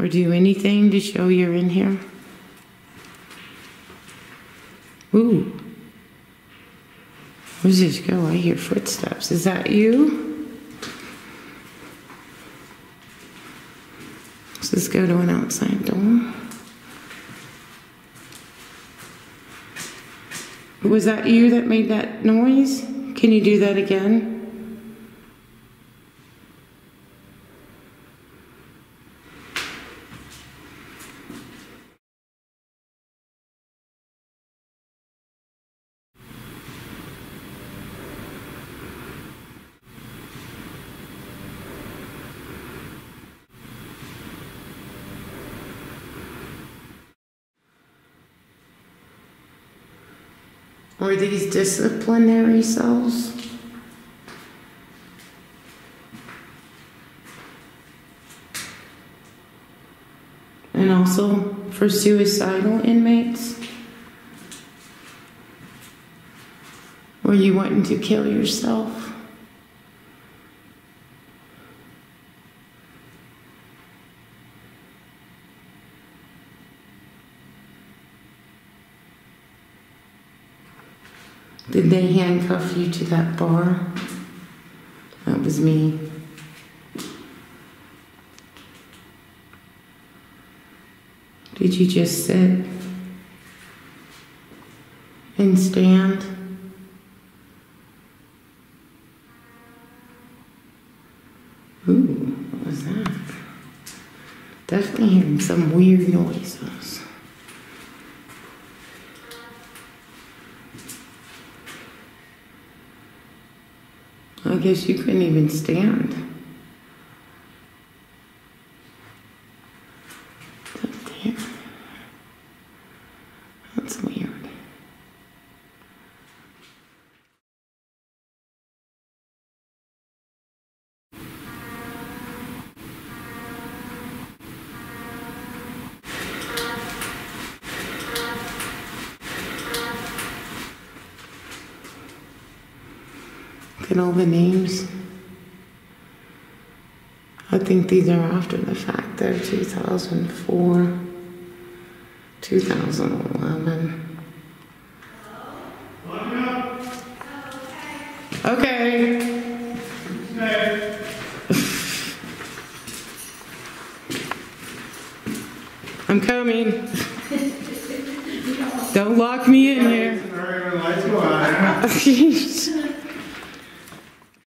or do anything to show you're in here? Ooh. Where's this go? I hear footsteps. Is that you? This go to an outside door? Was that you that made that noise? Can you do that again? Or these disciplinary cells? And also for suicidal inmates? Were you wanting to kill yourself? Did they handcuff you to that bar? That was me. Did you just sit and stand? Ooh, what was that? Definitely hearing some weird noises. I guess you couldn't even stand. Look at all the names. I think these are after the fact. They're 2004, 2011. Okay. I'm coming. Don't lock me in here.